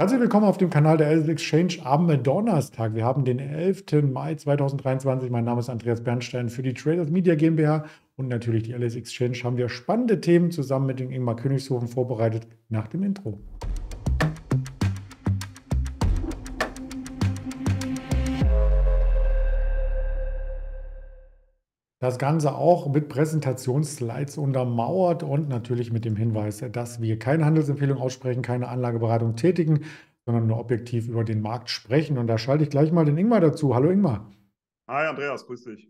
Herzlich willkommen auf dem Kanal der LS Exchange am Donnerstag. Wir haben den 11. Mai 2023. Mein Name ist Andreas Bernstein für die Traders Media GmbH und natürlich die LS Exchange haben wir spannende Themen zusammen mit dem Ingmar Königshofen vorbereitet nach dem Intro. Das Ganze auch mit Präsentationsslides untermauert und natürlich mit dem Hinweis, dass wir keine Handelsempfehlung aussprechen, keine Anlageberatung tätigen, sondern nur objektiv über den Markt sprechen. Und da schalte ich gleich mal den Ingmar dazu. Hallo Ingmar. Hi Andreas, grüß dich.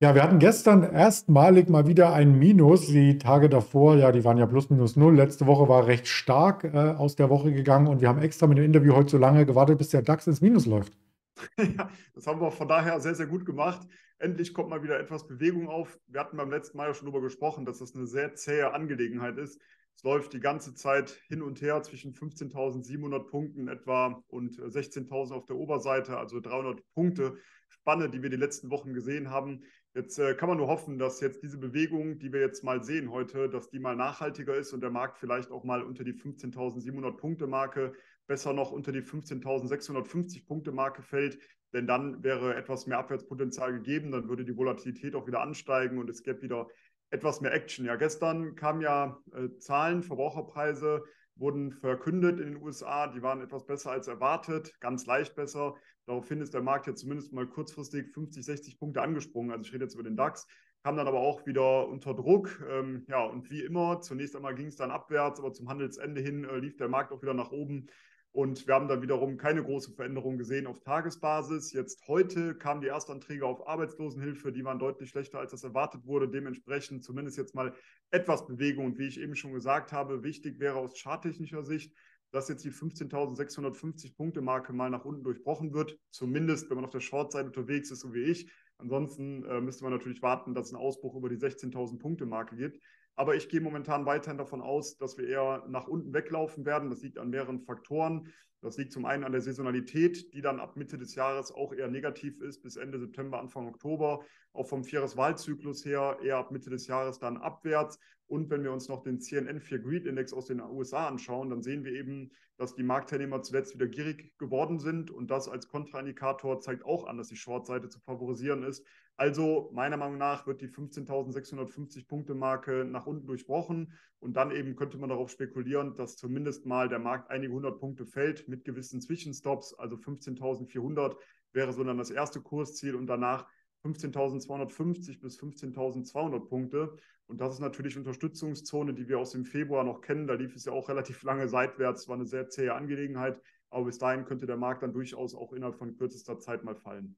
Ja, wir hatten gestern erstmalig mal wieder ein Minus. Die Tage davor, ja, die waren ja plus minus null. Letzte Woche war recht stark äh, aus der Woche gegangen und wir haben extra mit dem Interview heute so lange gewartet, bis der DAX ins Minus läuft. Ja, das haben wir von daher sehr, sehr gut gemacht. Endlich kommt mal wieder etwas Bewegung auf. Wir hatten beim letzten Mal ja schon darüber gesprochen, dass das eine sehr zähe Angelegenheit ist. Es läuft die ganze Zeit hin und her zwischen 15.700 Punkten etwa und 16.000 auf der Oberseite, also 300 Punkte Spanne, die wir die letzten Wochen gesehen haben. Jetzt äh, kann man nur hoffen, dass jetzt diese Bewegung, die wir jetzt mal sehen heute, dass die mal nachhaltiger ist und der Markt vielleicht auch mal unter die 15.700 Punkte Marke besser noch unter die 15.650 Punkte Marke fällt, denn dann wäre etwas mehr Abwärtspotenzial gegeben, dann würde die Volatilität auch wieder ansteigen und es gäbe wieder etwas mehr Action. Ja, gestern kamen ja äh, Zahlen, Verbraucherpreise wurden verkündet in den USA, die waren etwas besser als erwartet, ganz leicht besser. Daraufhin ist der Markt ja zumindest mal kurzfristig 50, 60 Punkte angesprungen. Also ich rede jetzt über den DAX, kam dann aber auch wieder unter Druck. Ähm, ja, und wie immer, zunächst einmal ging es dann abwärts, aber zum Handelsende hin äh, lief der Markt auch wieder nach oben. Und wir haben dann wiederum keine große Veränderung gesehen auf Tagesbasis. Jetzt heute kamen die Erstanträge auf Arbeitslosenhilfe, die waren deutlich schlechter, als das erwartet wurde. Dementsprechend zumindest jetzt mal etwas Bewegung. Und wie ich eben schon gesagt habe, wichtig wäre aus charttechnischer Sicht, dass jetzt die 15.650 Punkte Marke mal nach unten durchbrochen wird. Zumindest, wenn man auf der Short-Seite unterwegs ist, so wie ich. Ansonsten äh, müsste man natürlich warten, dass es einen Ausbruch über die 16.000 Punkte Marke gibt. Aber ich gehe momentan weiterhin davon aus, dass wir eher nach unten weglaufen werden. Das liegt an mehreren Faktoren. Das liegt zum einen an der Saisonalität, die dann ab Mitte des Jahres auch eher negativ ist, bis Ende September, Anfang Oktober. Auch vom Vierjahreswahlzyklus her eher ab Mitte des Jahres dann abwärts. Und wenn wir uns noch den CNN4 Greed Index aus den USA anschauen, dann sehen wir eben, dass die Marktteilnehmer zuletzt wieder gierig geworden sind. Und das als Kontraindikator zeigt auch an, dass die Shortseite zu favorisieren ist. Also meiner Meinung nach wird die 15.650 Punkte Marke nach unten durchbrochen. Und dann eben könnte man darauf spekulieren, dass zumindest mal der Markt einige hundert Punkte fällt mit gewissen Zwischenstops. Also 15.400 wäre so dann das erste Kursziel und danach 15.250 bis 15.200 Punkte. Und das ist natürlich Unterstützungszone, die wir aus dem Februar noch kennen. Da lief es ja auch relativ lange seitwärts, war eine sehr zähe Angelegenheit. Aber bis dahin könnte der Markt dann durchaus auch innerhalb von kürzester Zeit mal fallen.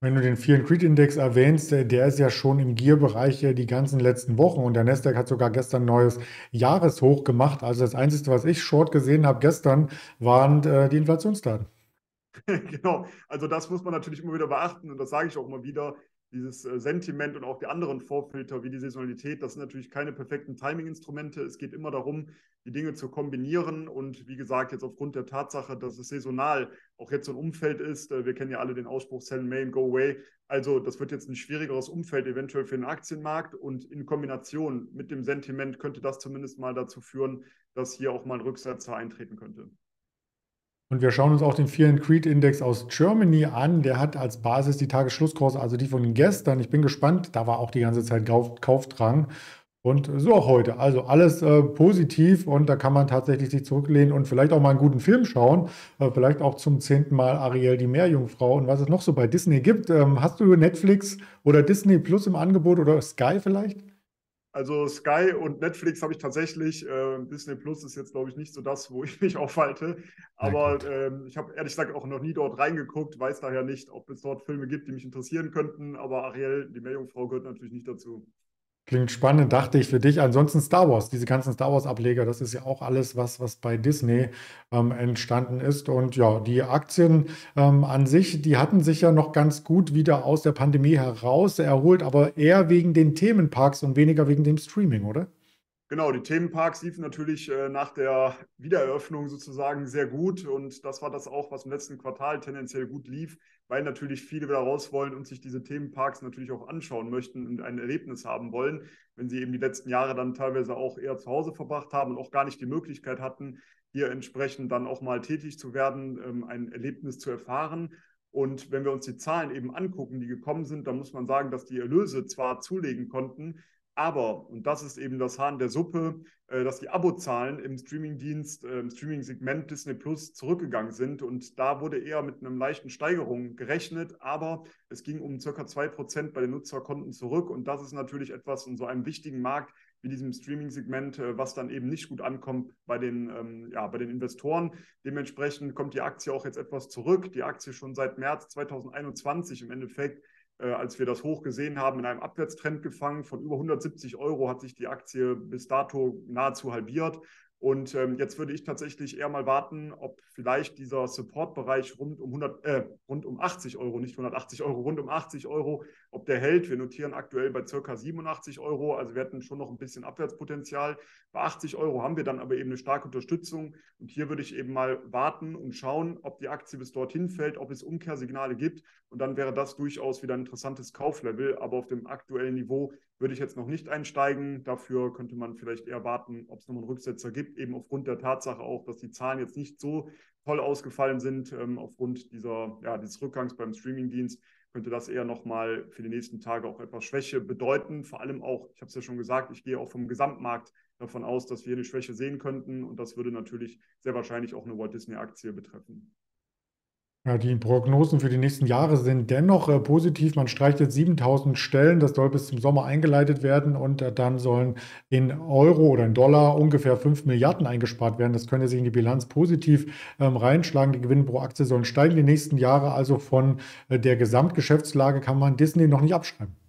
Wenn du den and Creed Index erwähnst, äh, der ist ja schon im Gear-Bereich äh, die ganzen letzten Wochen und der Nasdaq hat sogar gestern neues Jahreshoch gemacht. Also das Einzige, was ich short gesehen habe gestern, waren äh, die Inflationsdaten. genau, also das muss man natürlich immer wieder beachten und das sage ich auch immer wieder. Dieses äh, Sentiment und auch die anderen Vorfilter wie die Saisonalität, das sind natürlich keine perfekten Timing-Instrumente. Es geht immer darum, die Dinge zu kombinieren und wie gesagt, jetzt aufgrund der Tatsache, dass es saisonal auch jetzt so ein Umfeld ist, äh, wir kennen ja alle den Ausspruch Sell May and Go Away. Also das wird jetzt ein schwierigeres Umfeld eventuell für den Aktienmarkt und in Kombination mit dem Sentiment könnte das zumindest mal dazu führen, dass hier auch mal ein Rücksetzer eintreten könnte. Und wir schauen uns auch den Fear and Creed Index aus Germany an. Der hat als Basis die Tagesschlusskurse, also die von gestern. Ich bin gespannt. Da war auch die ganze Zeit Kauf Kaufdrang. Und so auch heute. Also alles äh, positiv und da kann man tatsächlich sich zurücklehnen und vielleicht auch mal einen guten Film schauen. Äh, vielleicht auch zum zehnten Mal Ariel die Meerjungfrau und was es noch so bei Disney gibt. Ähm, hast du Netflix oder Disney Plus im Angebot oder Sky vielleicht? Also Sky und Netflix habe ich tatsächlich. Äh, Disney Plus ist jetzt, glaube ich, nicht so das, wo ich mich aufhalte. Aber ähm, ich habe ehrlich gesagt auch noch nie dort reingeguckt, weiß daher nicht, ob es dort Filme gibt, die mich interessieren könnten. Aber Ariel, die Meerjungfrau, gehört natürlich nicht dazu. Klingt spannend, dachte ich für dich. Ansonsten Star Wars, diese ganzen Star Wars-Ableger, das ist ja auch alles, was, was bei Disney ähm, entstanden ist. Und ja, die Aktien ähm, an sich, die hatten sich ja noch ganz gut wieder aus der Pandemie heraus erholt, aber eher wegen den Themenparks und weniger wegen dem Streaming, oder? Genau, die Themenparks liefen natürlich äh, nach der Wiedereröffnung sozusagen sehr gut und das war das auch, was im letzten Quartal tendenziell gut lief, weil natürlich viele wieder raus wollen und sich diese Themenparks natürlich auch anschauen möchten und ein Erlebnis haben wollen, wenn sie eben die letzten Jahre dann teilweise auch eher zu Hause verbracht haben und auch gar nicht die Möglichkeit hatten, hier entsprechend dann auch mal tätig zu werden, ähm, ein Erlebnis zu erfahren. Und wenn wir uns die Zahlen eben angucken, die gekommen sind, dann muss man sagen, dass die Erlöse zwar zulegen konnten, aber, und das ist eben das Hahn der Suppe, äh, dass die Abozahlen im Streamingdienst, äh, im Streaming-Segment Disney Plus zurückgegangen sind. Und da wurde eher mit einer leichten Steigerung gerechnet, aber es ging um circa 2% bei den Nutzerkonten zurück. Und das ist natürlich etwas in so einem wichtigen Markt wie diesem Streaming-Segment, äh, was dann eben nicht gut ankommt bei den, ähm, ja, bei den Investoren. Dementsprechend kommt die Aktie auch jetzt etwas zurück. Die Aktie schon seit März 2021 im Endeffekt äh, als wir das hoch gesehen haben, in einem Abwärtstrend gefangen. Von über 170 Euro hat sich die Aktie bis dato nahezu halbiert. Und ähm, jetzt würde ich tatsächlich eher mal warten, ob vielleicht dieser Support-Bereich rund um 100, äh, rund um 80 Euro, nicht 180 Euro, rund um 80 Euro, ob der hält. Wir notieren aktuell bei circa 87 Euro, also wir hätten schon noch ein bisschen Abwärtspotenzial. Bei 80 Euro haben wir dann aber eben eine starke Unterstützung. Und hier würde ich eben mal warten und schauen, ob die Aktie bis dorthin fällt, ob es Umkehrsignale gibt. Und dann wäre das durchaus wieder ein interessantes Kauflevel. Aber auf dem aktuellen Niveau würde ich jetzt noch nicht einsteigen. Dafür könnte man vielleicht eher warten, ob es nochmal einen Rücksetzer gibt, eben aufgrund der Tatsache auch, dass die Zahlen jetzt nicht so toll ausgefallen sind, ähm, aufgrund dieser, ja, dieses Rückgangs beim Streamingdienst könnte das eher nochmal für die nächsten Tage auch etwas Schwäche bedeuten. Vor allem auch, ich habe es ja schon gesagt, ich gehe auch vom Gesamtmarkt davon aus, dass wir eine Schwäche sehen könnten und das würde natürlich sehr wahrscheinlich auch eine Walt Disney-Aktie betreffen. Ja, die Prognosen für die nächsten Jahre sind dennoch äh, positiv. Man streicht jetzt 7000 Stellen. Das soll bis zum Sommer eingeleitet werden und äh, dann sollen in Euro oder in Dollar ungefähr 5 Milliarden eingespart werden. Das könnte sich in die Bilanz positiv ähm, reinschlagen. Die Gewinne pro Aktie sollen steigen die nächsten Jahre. Also von äh, der Gesamtgeschäftslage kann man Disney noch nicht abschreiben.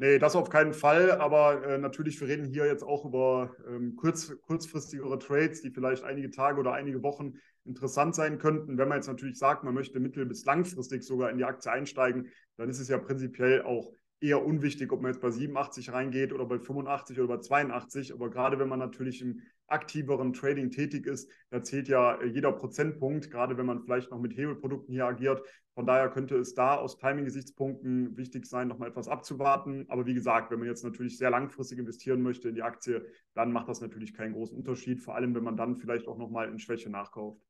Nee, das auf keinen Fall. Aber äh, natürlich, wir reden hier jetzt auch über ähm, kurz, kurzfristigere Trades, die vielleicht einige Tage oder einige Wochen interessant sein könnten. Wenn man jetzt natürlich sagt, man möchte mittel- bis langfristig sogar in die Aktie einsteigen, dann ist es ja prinzipiell auch eher unwichtig, ob man jetzt bei 87 reingeht oder bei 85 oder bei 82. Aber gerade wenn man natürlich im aktiveren Trading tätig ist, da zählt ja äh, jeder Prozentpunkt, gerade wenn man vielleicht noch mit Hebelprodukten hier agiert. Von daher könnte es da aus Timing-Gesichtspunkten wichtig sein, nochmal etwas abzuwarten. Aber wie gesagt, wenn man jetzt natürlich sehr langfristig investieren möchte in die Aktie, dann macht das natürlich keinen großen Unterschied, vor allem wenn man dann vielleicht auch nochmal in Schwäche nachkauft.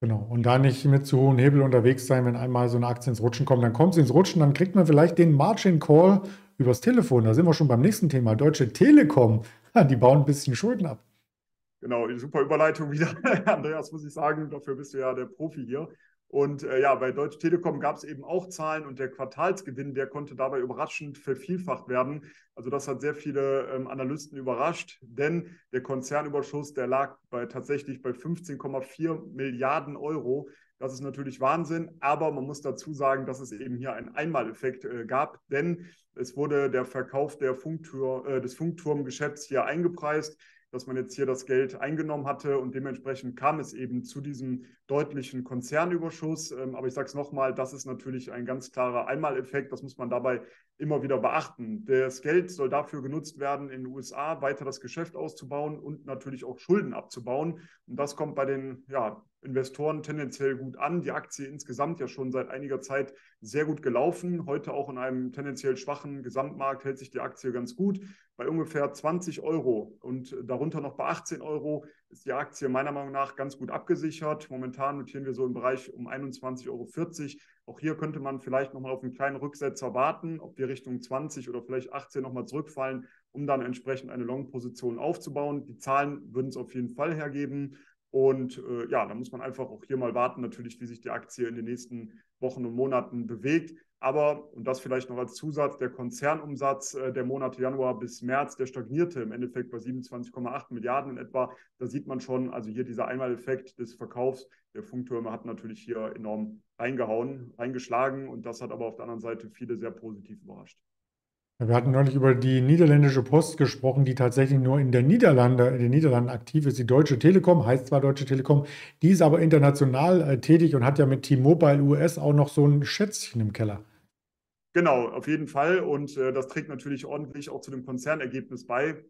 Genau. Und da nicht mit zu hohen Hebel unterwegs sein, wenn einmal so eine Aktie ins Rutschen kommt, dann kommt sie ins Rutschen, dann kriegt man vielleicht den Margin Call übers Telefon. Da sind wir schon beim nächsten Thema. Deutsche Telekom, die bauen ein bisschen Schulden ab. Genau, super Überleitung wieder. Andreas, muss ich sagen, dafür bist du ja der Profi hier. Und äh, ja, bei Deutsche Telekom gab es eben auch Zahlen und der Quartalsgewinn, der konnte dabei überraschend vervielfacht werden. Also das hat sehr viele ähm, Analysten überrascht, denn der Konzernüberschuss, der lag bei, tatsächlich bei 15,4 Milliarden Euro. Das ist natürlich Wahnsinn, aber man muss dazu sagen, dass es eben hier einen Einmaleffekt äh, gab, denn es wurde der Verkauf der Funktür, äh, des Funkturmgeschäfts hier eingepreist dass man jetzt hier das Geld eingenommen hatte und dementsprechend kam es eben zu diesem deutlichen Konzernüberschuss. Ähm, aber ich sage es nochmal, das ist natürlich ein ganz klarer Einmaleffekt. Das muss man dabei immer wieder beachten. Das Geld soll dafür genutzt werden, in den USA weiter das Geschäft auszubauen und natürlich auch Schulden abzubauen. Und das kommt bei den ja, Investoren tendenziell gut an. Die Aktie insgesamt ja schon seit einiger Zeit sehr gut gelaufen. Heute auch in einem tendenziell schwachen Gesamtmarkt hält sich die Aktie ganz gut. Bei ungefähr 20 Euro und darunter noch bei 18 Euro ist die Aktie meiner Meinung nach ganz gut abgesichert. Momentan notieren wir so im Bereich um 21,40 Euro. Auch hier könnte man vielleicht nochmal auf einen kleinen Rücksetzer warten, ob wir Richtung 20 oder vielleicht 18 nochmal zurückfallen, um dann entsprechend eine Long-Position aufzubauen. Die Zahlen würden es auf jeden Fall hergeben. Und äh, ja, da muss man einfach auch hier mal warten, natürlich, wie sich die Aktie in den nächsten Wochen und Monaten bewegt. Aber, und das vielleicht noch als Zusatz, der Konzernumsatz äh, der Monate Januar bis März, der stagnierte im Endeffekt bei 27,8 Milliarden in etwa. Da sieht man schon, also hier dieser Einmaleffekt des Verkaufs der Funktürme hat natürlich hier enorm reingehauen, reingeschlagen. Und das hat aber auf der anderen Seite viele sehr positiv überrascht. Wir hatten neulich über die niederländische Post gesprochen, die tatsächlich nur in der Niederlande, in den Niederlanden aktiv ist. Die Deutsche Telekom heißt zwar Deutsche Telekom, die ist aber international äh, tätig und hat ja mit T-Mobile US auch noch so ein Schätzchen im Keller. Genau, auf jeden Fall. Und äh, das trägt natürlich ordentlich auch zu dem Konzernergebnis bei.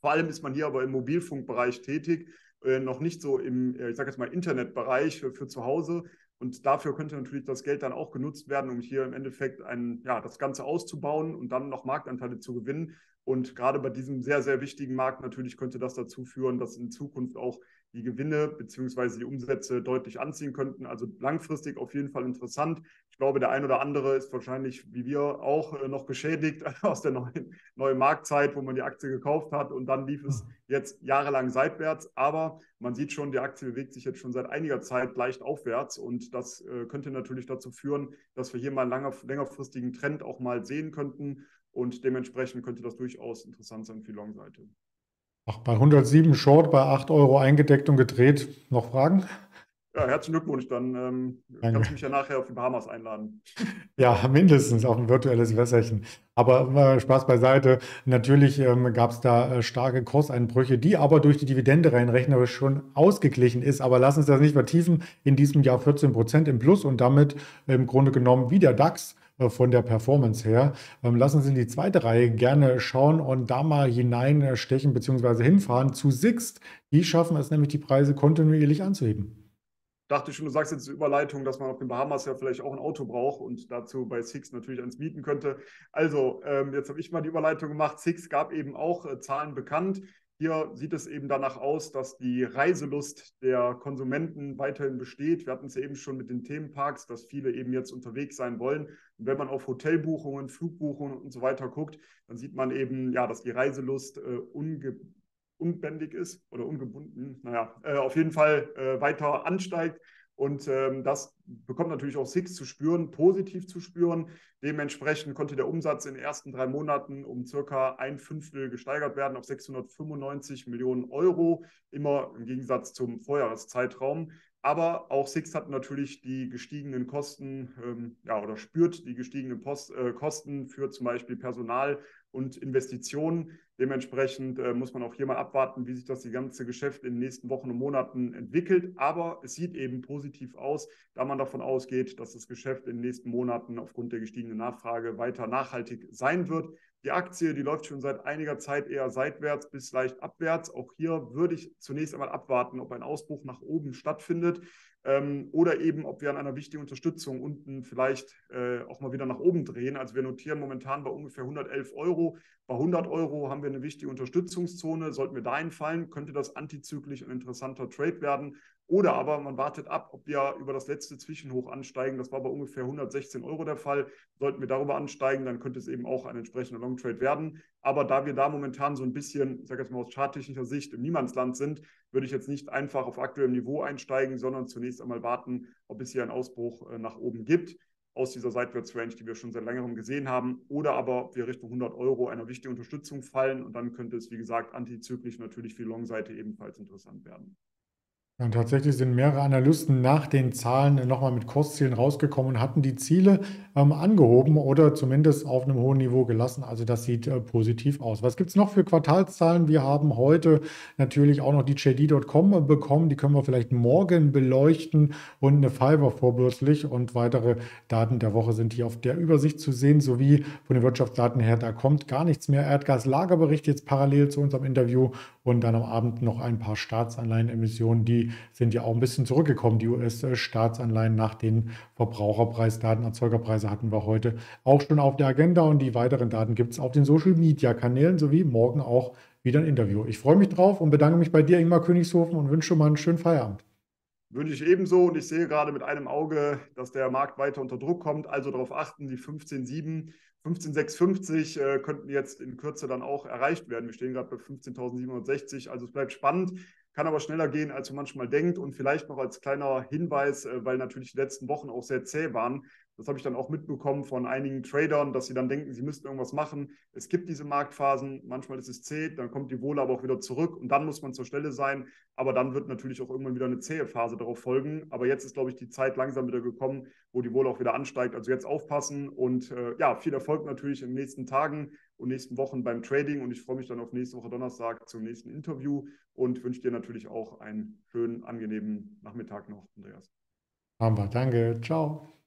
Vor allem ist man hier aber im Mobilfunkbereich tätig, äh, noch nicht so im, äh, ich sage jetzt mal, Internetbereich für, für zu Hause. Und dafür könnte natürlich das Geld dann auch genutzt werden, um hier im Endeffekt ein, ja, das Ganze auszubauen und dann noch Marktanteile zu gewinnen. Und gerade bei diesem sehr, sehr wichtigen Markt natürlich könnte das dazu führen, dass in Zukunft auch die Gewinne bzw. die Umsätze deutlich anziehen könnten. Also langfristig auf jeden Fall interessant. Ich glaube, der ein oder andere ist wahrscheinlich, wie wir auch, äh, noch geschädigt aus der neuen, neuen Marktzeit, wo man die Aktie gekauft hat und dann lief es jetzt jahrelang seitwärts. Aber man sieht schon, die Aktie bewegt sich jetzt schon seit einiger Zeit leicht aufwärts und das äh, könnte natürlich dazu führen, dass wir hier mal einen langer, längerfristigen Trend auch mal sehen könnten. Und dementsprechend könnte das durchaus interessant sein für die Long-Seite. Ach, bei 107 Short, bei 8 Euro eingedeckt und gedreht. Noch Fragen? Ja, herzlichen Glückwunsch. Dann ähm, kannst du mich ja nachher auf die Bahamas einladen. Ja, mindestens auf ein virtuelles Wässerchen. Aber äh, Spaß beiseite. Natürlich ähm, gab es da äh, starke Kurseinbrüche, die aber durch die Dividende rein rechnerisch schon ausgeglichen ist. Aber lass uns das nicht vertiefen. In diesem Jahr 14 Prozent im Plus und damit im Grunde genommen wie der DAX von der Performance her. Ähm, lassen Sie in die zweite Reihe gerne schauen und da mal hineinstechen bzw. hinfahren zu Sixt. Die schaffen es nämlich, die Preise kontinuierlich anzuheben dachte schon, du sagst jetzt Überleitung, dass man auf den Bahamas ja vielleicht auch ein Auto braucht und dazu bei Six natürlich eins mieten könnte. Also, ähm, jetzt habe ich mal die Überleitung gemacht. Six gab eben auch äh, Zahlen bekannt. Hier sieht es eben danach aus, dass die Reiselust der Konsumenten weiterhin besteht. Wir hatten es eben schon mit den Themenparks, dass viele eben jetzt unterwegs sein wollen. Und wenn man auf Hotelbuchungen, Flugbuchungen und so weiter guckt, dann sieht man eben, ja, dass die Reiselust äh, unge unbändig ist oder ungebunden, naja, äh, auf jeden Fall äh, weiter ansteigt. Und ähm, das bekommt natürlich auch Six zu spüren, positiv zu spüren. Dementsprechend konnte der Umsatz in den ersten drei Monaten um circa ein Fünftel gesteigert werden auf 695 Millionen Euro, immer im Gegensatz zum Vorjahreszeitraum. Aber auch Six hat natürlich die gestiegenen Kosten, ähm, ja, oder spürt die gestiegenen Post, äh, Kosten für zum Beispiel Personal und Investitionen. Dementsprechend äh, muss man auch hier mal abwarten, wie sich das die ganze Geschäft in den nächsten Wochen und Monaten entwickelt. Aber es sieht eben positiv aus, da man davon ausgeht, dass das Geschäft in den nächsten Monaten aufgrund der gestiegenen Nachfrage weiter nachhaltig sein wird. Die Aktie, die läuft schon seit einiger Zeit eher seitwärts bis leicht abwärts. Auch hier würde ich zunächst einmal abwarten, ob ein Ausbruch nach oben stattfindet ähm, oder eben, ob wir an einer wichtigen Unterstützung unten vielleicht äh, auch mal wieder nach oben drehen. Also wir notieren momentan bei ungefähr 111 Euro. Bei 100 Euro haben wir eine wichtige Unterstützungszone. Sollten wir dahin fallen, könnte das antizyklisch ein interessanter Trade werden. Oder aber man wartet ab, ob wir über das letzte Zwischenhoch ansteigen. Das war bei ungefähr 116 Euro der Fall. Sollten wir darüber ansteigen, dann könnte es eben auch ein entsprechender Long Trade werden. Aber da wir da momentan so ein bisschen, ich sage jetzt mal aus charttechnischer Sicht, im Niemandsland sind, würde ich jetzt nicht einfach auf aktuellem Niveau einsteigen, sondern zunächst einmal warten, ob es hier einen Ausbruch äh, nach oben gibt aus dieser Seitwärtsrange, die wir schon seit längerem gesehen haben, oder aber ob wir Richtung 100 Euro einer wichtigen Unterstützung fallen und dann könnte es, wie gesagt, antizyklisch natürlich für die Long-Seite ebenfalls interessant werden. Ja, tatsächlich sind mehrere Analysten nach den Zahlen nochmal mit Kurszielen rausgekommen und hatten die Ziele ähm, angehoben oder zumindest auf einem hohen Niveau gelassen. Also das sieht äh, positiv aus. Was gibt es noch für Quartalszahlen? Wir haben heute natürlich auch noch die JD.com bekommen. Die können wir vielleicht morgen beleuchten und eine Fiverr vorbürstlich. Und weitere Daten der Woche sind hier auf der Übersicht zu sehen, sowie von den Wirtschaftsdaten her, da kommt gar nichts mehr. Erdgaslagerbericht jetzt parallel zu unserem Interview und dann am Abend noch ein paar Staatsanleihenemissionen, die sind ja auch ein bisschen zurückgekommen, die US-Staatsanleihen nach den Verbraucherpreisdaten. Erzeugerpreise hatten wir heute auch schon auf der Agenda und die weiteren Daten gibt es auf den Social-Media-Kanälen sowie morgen auch wieder ein Interview. Ich freue mich drauf und bedanke mich bei dir, Ingmar Königshofen, und wünsche mal einen schönen Feierabend. Wünsche ich ebenso und ich sehe gerade mit einem Auge, dass der Markt weiter unter Druck kommt. Also darauf achten, die 15,7, 15,650 äh, könnten jetzt in Kürze dann auch erreicht werden. Wir stehen gerade bei 15.760, also es bleibt spannend kann aber schneller gehen, als man manchmal denkt. Und vielleicht noch als kleiner Hinweis, äh, weil natürlich die letzten Wochen auch sehr zäh waren. Das habe ich dann auch mitbekommen von einigen Tradern, dass sie dann denken, sie müssten irgendwas machen. Es gibt diese Marktphasen, manchmal ist es zäh, dann kommt die Wohle aber auch wieder zurück und dann muss man zur Stelle sein. Aber dann wird natürlich auch irgendwann wieder eine zähe Phase darauf folgen. Aber jetzt ist, glaube ich, die Zeit langsam wieder gekommen, wo die Wohle auch wieder ansteigt. Also jetzt aufpassen und äh, ja, viel Erfolg natürlich in den nächsten Tagen und nächsten Wochen beim Trading. Und ich freue mich dann auf nächste Woche Donnerstag zum nächsten Interview und wünsche dir natürlich auch einen schönen, angenehmen Nachmittag noch, Andreas. Haben wir. Danke. Ciao.